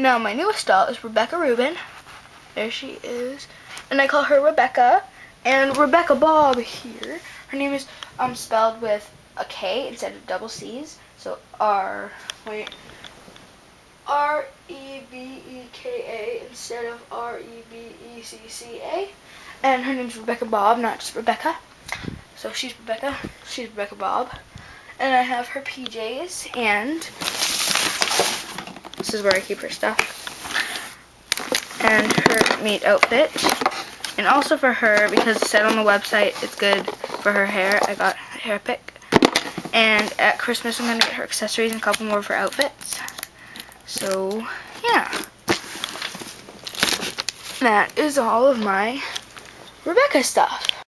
Now my newest doll is Rebecca Rubin. There she is. And I call her Rebecca. And Rebecca Bob here. Her name is um spelled with a K instead of double C's. So R wait R E B E K A instead of R E B E C C A. And her name's Rebecca Bob, not just Rebecca. So she's Rebecca. She's Rebecca Bob. And I have her PJs and this is where I keep her stuff. And her meet outfit. And also for her, because it said on the website it's good for her hair, I got a hair pick. And at Christmas I'm going to get her accessories and a couple more of her outfits. So, yeah. That is all of my Rebecca stuff.